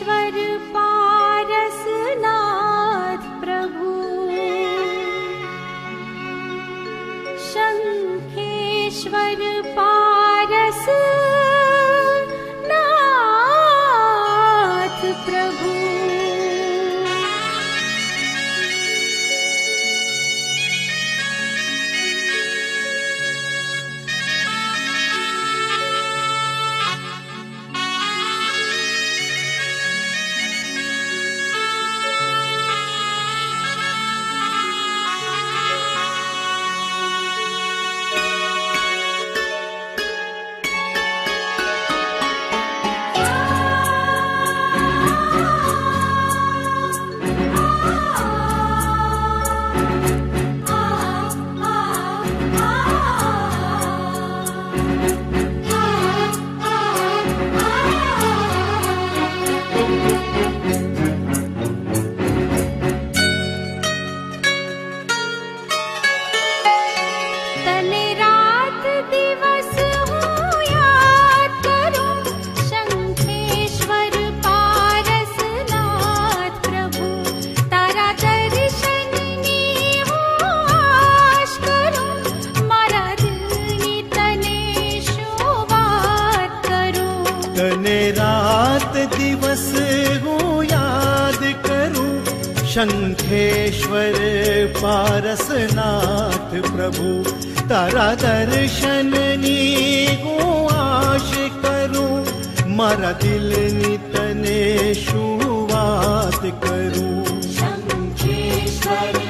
ईश्वर तने रात दिवस हूँ याद शङ्खेश्वर शंखेश्वर पारसनाथ प्रभु तारा दर्शन नीगो आश दर्शनी मारा दिल दल तने शुवास शंखेश्वर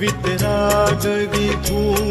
वितराग वि पूर्व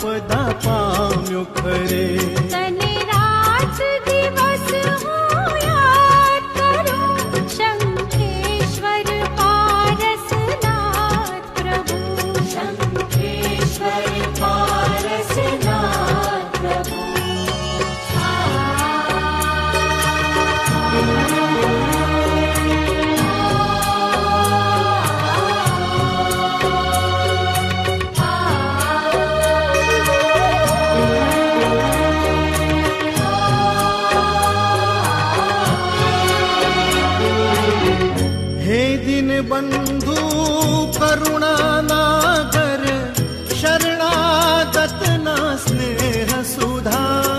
आपदा पाम्यो खरे हे दिन बन्धु करुणानागर शरणागत नास् सुधा।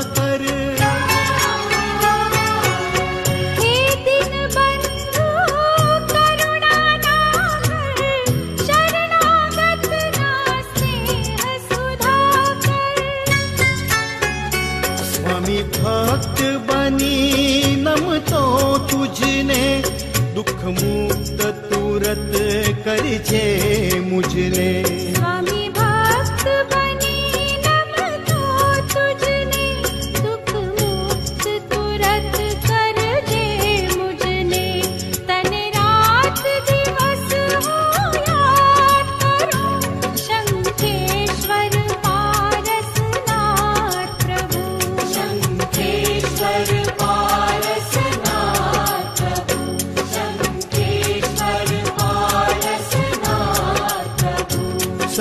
तुरत तूरत कर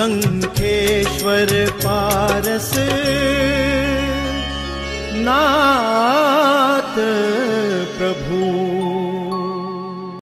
शङ्खेश्वर पारस ना